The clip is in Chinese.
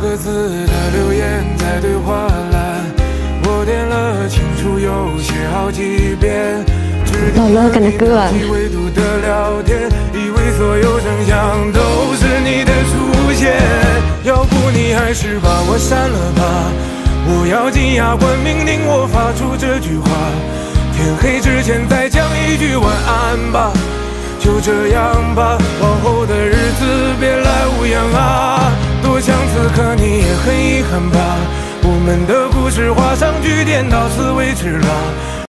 各自的留言在对话栏，我点了清楚又写好几遍，只点了你的唯独的聊天，以为所有声响都是你的出现，要不你还是把我删了吧，我要紧牙关命令我发出这句话，天黑之前再讲一句晚安吧，就这样吧，往后很遗憾吧，我们的故事画上句点，到此为止了。